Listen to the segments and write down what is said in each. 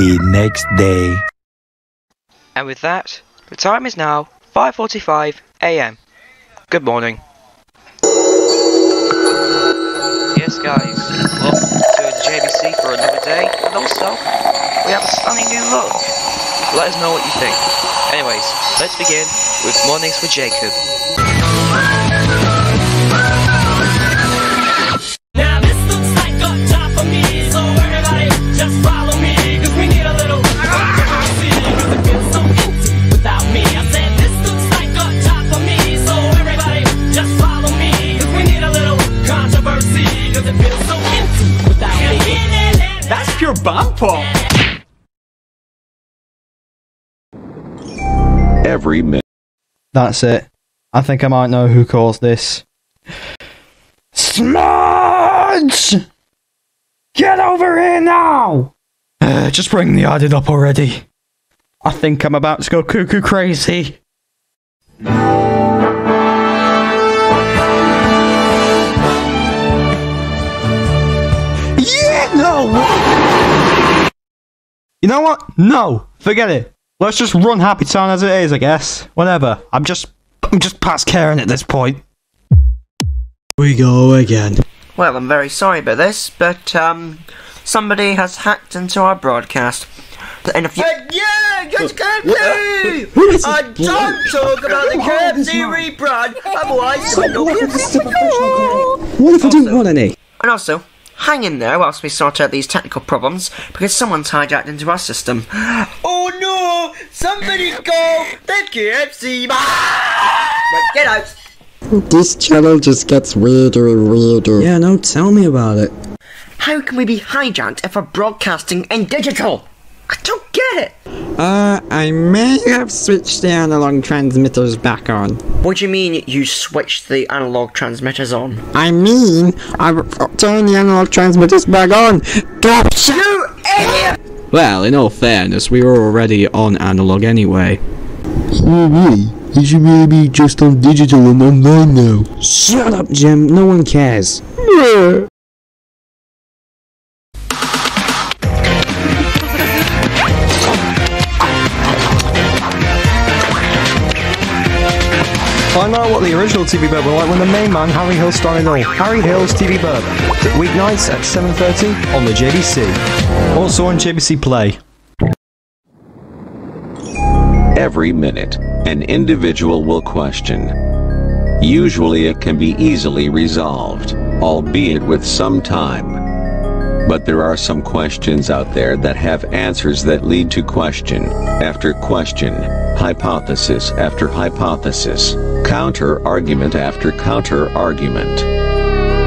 The next day. And with that, the time is now 5.45 am. Good morning. Yes guys, welcome to JBC for another day, and also, we have a stunning new look. Let us know what you think. Anyways, let's begin with Mornings with Jacob. Every minute. That's it. I think I might know who caused this. Smudge! Get over here now! Uh, just bring the added up already. I think I'm about to go cuckoo crazy. Yeah, no! You know what? No, forget it. Let's just run Happy Town as it is, I guess. Whatever. I'm just, I'm just past caring at this point. We go again. Well, I'm very sorry about this, but um, somebody has hacked into our broadcast. And if you, yeah, just KFC. I don't talk about the KFC rebrand, otherwise there will be a What if I didn't want any? And also, hang in there whilst we sort out these technical problems, because someone's hijacked into our system. Oh no! Somebody call the KFC! right, get out! This channel just gets weirder and weirder. Yeah, no, tell me about it. How can we be hijacked if we're broadcasting in digital? I don't get it! Uh, I may have switched the analog transmitters back on. What do you mean you switched the analog transmitters on? I mean, I turned the analog transmitters back on. Gotcha! You idiot! Well, in all fairness, we were already on analog anyway. Oh, really? He should maybe just on digital and online now. Shut up, Jim. No one cares. Original TV were like when the main man, Harry Hill, starred in all. Harry Hill's TV Burp. Weeknights at 7.30 on the JBC. Also on JBC Play. Every minute, an individual will question. Usually it can be easily resolved, albeit with some time. But there are some questions out there that have answers that lead to question after question, hypothesis after hypothesis, counter argument after counter argument.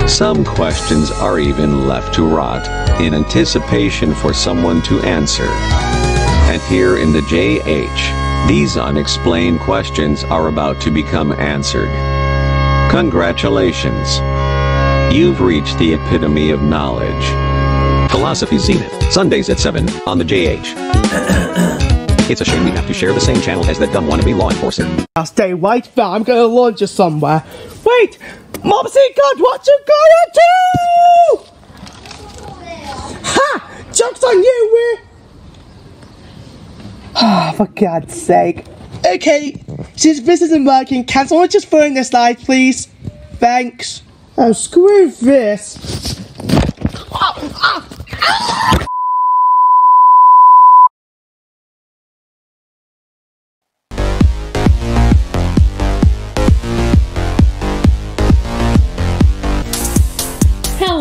Some questions are even left to rot in anticipation for someone to answer. And here in the JH, these unexplained questions are about to become answered. Congratulations! You've reached the epitome of knowledge. Philosophy Zenith, Sundays at 7 on the JH. it's a shame we have to share the same channel as that dumb wannabe law enforcer. I'll stay right there, I'm gonna launch you somewhere. Wait! Mopsy God, what you gonna do? Ha! Joke's on you, we Ah, for God's sake. Okay, since this isn't working, can someone just throw in the slide, please? Thanks. Oh, screw this. Ah, ah, ah!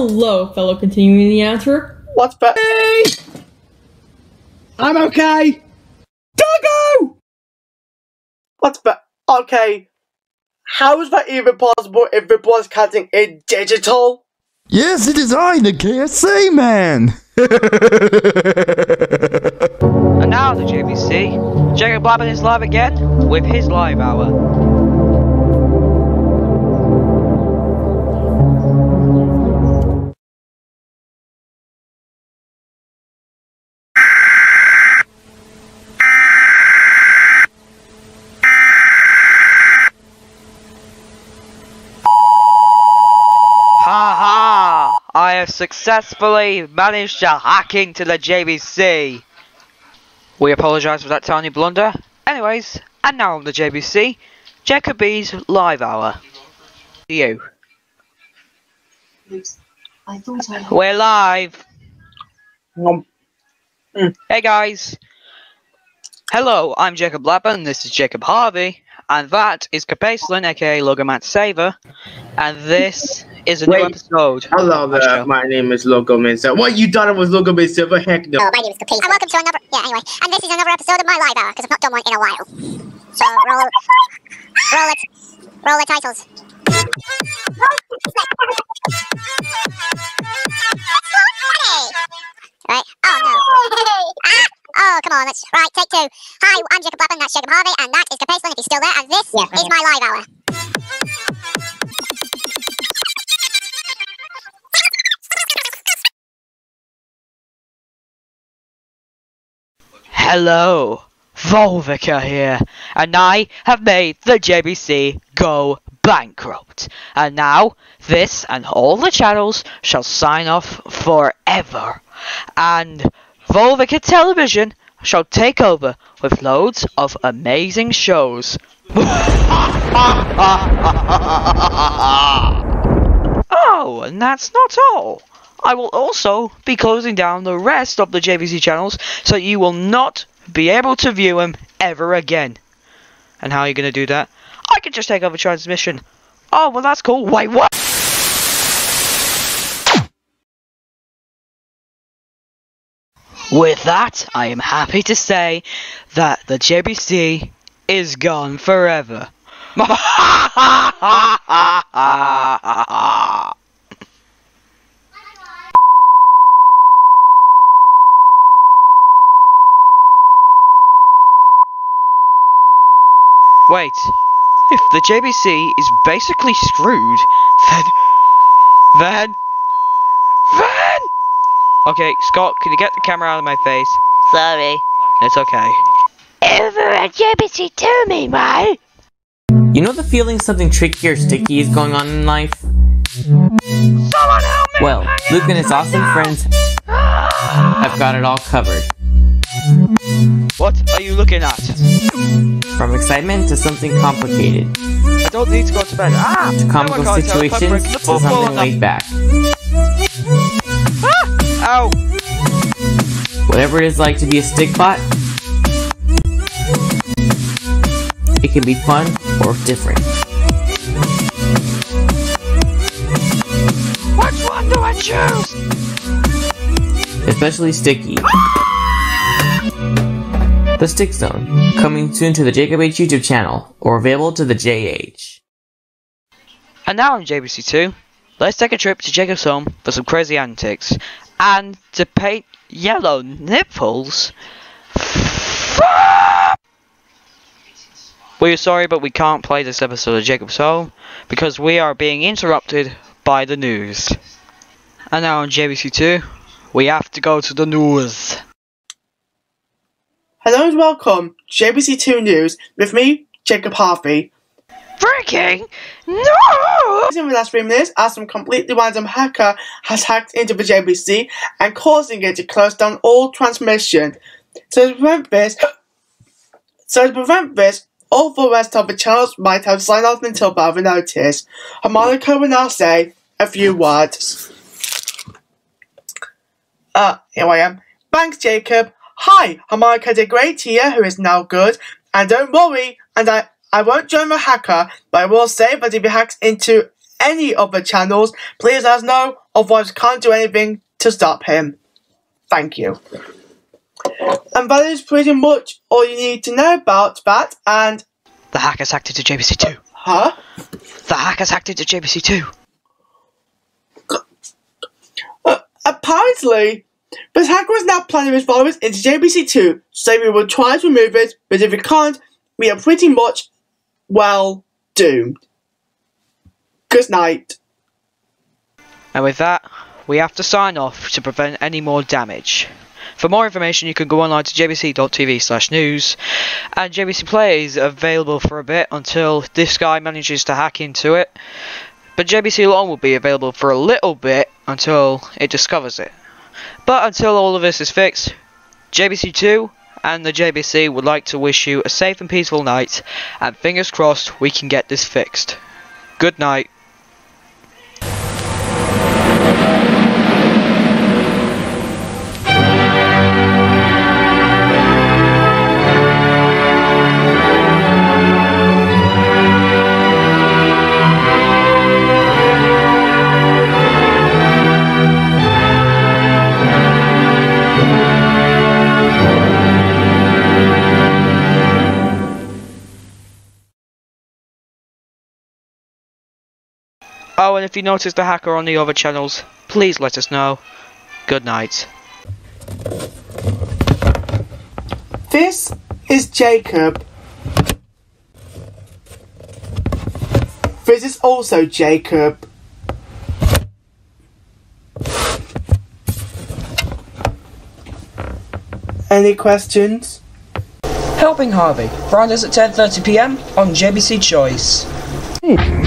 Hello, fellow continuing the answer. What's better? I'm okay. Doggo! What's better? Okay. How is that even possible if it was cutting in digital? Yes, it is I, the KFC man! And now the JBC. Jacob Blabbin is live again with his live hour. Have successfully managed to hack into the JBC. We apologise for that tiny blunder. Anyways, and now on the JBC, Jacob B's live hour. To you. I I We're live. Um, Hey guys. Hello, I'm Jacob Blackburn, this is Jacob Harvey, and that is Capacelin, aka Logomat Saver, and this is a new episode. Hello there, my name is Logo Minster. What you thought it was Logo Minster? But heck no. Oh, my name is Caprice. And welcome to another. Yeah, anyway. And this is another episode of my live hour, because I've not done one in a while. So, roll. Roll it. Roll the titles. Right. Oh, no. Ah! Oh, come on. Let's. Right, take two. Hi, I'm Jacob Blackman, that's Jacob Harvey, and that is Capacelin if he's still there, and this is my live hour. Hello, Volvica here, and I have made the JBC go bankrupt. And now, this and all the channels shall sign off forever. And Volvica Television shall take over with loads of amazing shows. oh, and that's not all. I will also be closing down the rest of the JBC channels so you will not be able to view them ever again. And how are you going to do that? I can just take over transmission. Oh, well, that's cool. Wait, what? With that, I am happy to say that the JBC is gone forever. Wait, if the JBC is basically screwed, then. Then. Then! Okay, Scott, can you get the camera out of my face? Sorry. It's okay. Over at JBC 2, meanwhile! You know the feeling something tricky or sticky is going on in life? Well, Luke and his awesome friends ah! have got it all covered. What are you looking at? From excitement to something complicated, I don't need to go to bed. Ah! to comical situations to something laid back. Ow! Whatever it is like to be a stickbot, it can be fun or different. Which one do I choose? especially sticky. The Stick Zone, coming soon to the Jacob H YouTube channel, or available to the JH. And now on JBC2, let's take a trip to Jacob's home for some crazy antics. And to paint yellow nipples. We're sorry, but we can't play this episode of Jacob's Home because we are being interrupted by the news. And now on JBC2, we have to go to the news. Hello and welcome to JBC2 News with me, Jacob Harvey. Freaking no! In the last three minutes, as some completely random hacker has hacked into the JBC and causing it to close down all transmission. So to prevent this, so to prevent this, all the rest of the channels might have signed off until further notice. Harmonica will now say a few words. Uh, here I am. Thanks, Jacob. Hi, Harmonica did great here, who is now good. And don't worry, and I, I won't join the hacker, but I will say that if he hacks into any of the channels, please let us know, otherwise can't do anything to stop him. Thank you. And that is pretty much all you need to know about that, and... The hackers hacked into JBC2. Huh? The hackers hacked into JBC2. Uh, apparently, this hacker is now planning his followers into JBC2, so we will try to remove it, but if we can't, we are pretty much, well, doomed. Good night. And with that, we have to sign off to prevent any more damage. For more information, you can go online to jbc.tv slash news, and JBC Play is available for a bit until this guy manages to hack into it. But JBC Long will be available for a little bit until it discovers it. But until all of this is fixed, JBC2 and the JBC would like to wish you a safe and peaceful night, and fingers crossed we can get this fixed. Good night. Oh, and if you noticed the hacker on the other channels, please let us know. Good night. This is Jacob. This is also Jacob. Any questions? Helping Harvey, Fridays at 10.30pm on JBC Choice. As now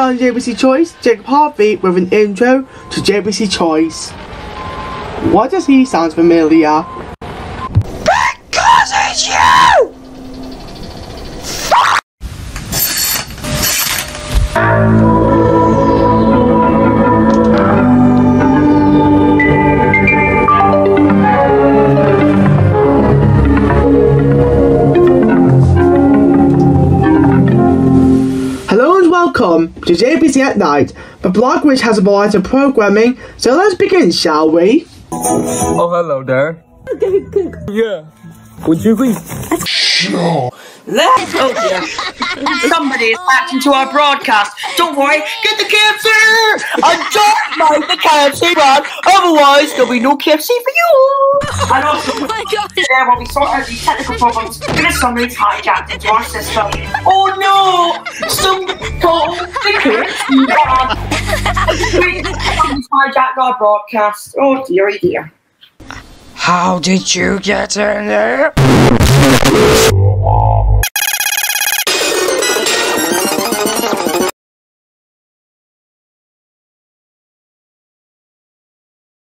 on JBC Choice, Jacob Harvey with an intro to JBC Choice. Why does he sound familiar? To JBC at Night. The blog which has a variety of programming, so let's begin, shall we? Oh, hello there. yeah. Would you please? Sure. Let's oh dear. Somebody is hacked into our broadcast. Don't worry, get the KFC! And don't mind the KFC man, otherwise there'll be no KFC for you! And also, oh my God. there while we sort out these technical problems, because somebody's hijacked into our system. Oh no! Somebody called the KFC man! Somebody's hijacked our broadcast. Oh dearie dear. How did you get in there?